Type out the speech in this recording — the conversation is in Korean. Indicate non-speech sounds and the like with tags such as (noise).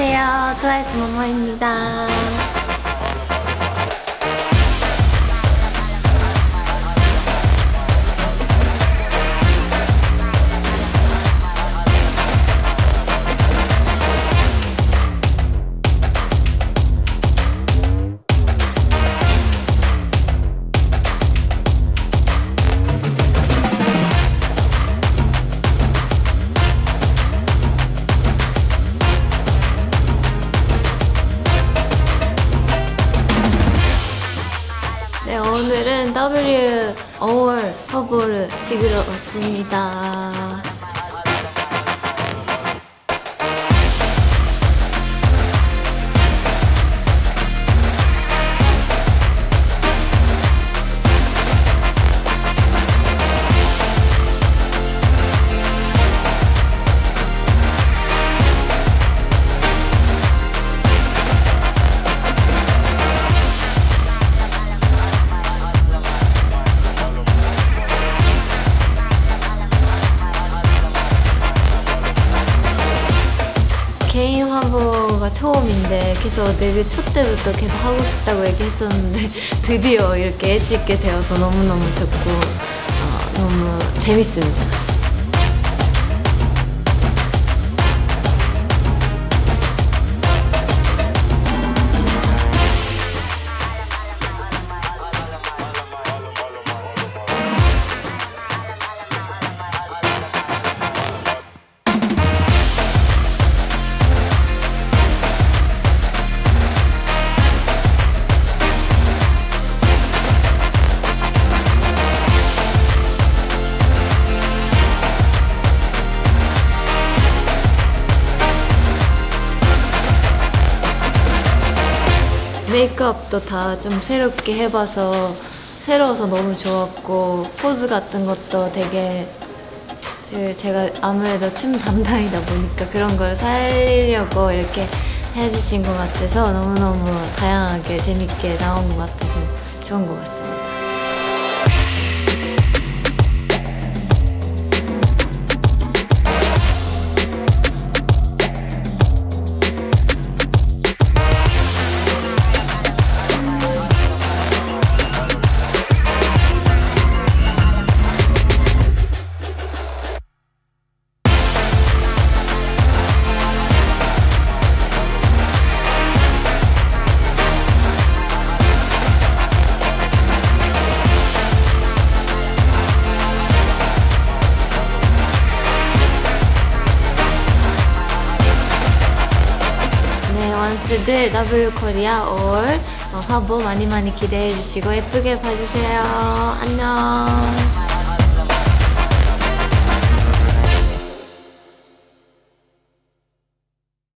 안녕하세요. 트와이스 모모입니다. W 어월 허브를 찍으러 왔습니다. 화보가 처음인데 계속 데뷔 초 때부터 계속 하고 싶다고 얘기했었는데 (laughs) 드디어 이렇게 엣지 있게 되어서 너무너무 좋고 어, 너무 재밌습니다. 메이크업도 다 좀 새롭게 해봐서 새로워서 너무 좋았고 포즈 같은 것도 되게 제- 제가 아무래도 춤 담당이다 보니까 그런 걸 살리려고 이렇게 해주신 것 같아서 너무너무 다양하게 재밌게 나온 것 같아서 좋은 것 같습니다. 네, 원스들 W 코리아 올 어, 화보 많이 많이 기대해 주시고 예쁘게 봐주세요. 안녕.